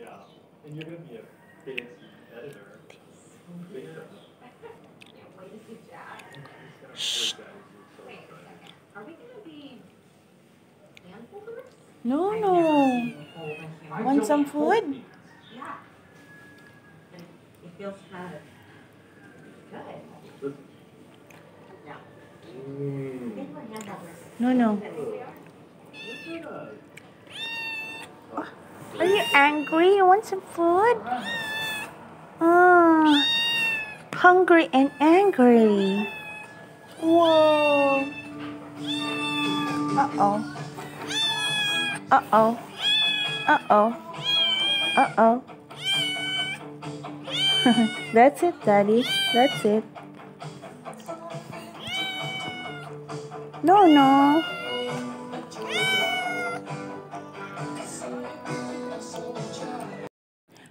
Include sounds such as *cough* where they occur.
Yeah, and you're gonna be a fancy editor. Big. Wait to see Jack. Shh. A second. Are we gonna be hand? No, I've no. never seen a whole bunch of- Want some food? Yeah. It feels kind of good. No. Mm. They were hand holders. No, no. Yeah. Are you angry? You want some food? Oh, hungry and angry. Whoa. Uh-oh. Uh-oh. Uh-oh. Uh-oh. *laughs* That's it, Daddy. That's it. No, no.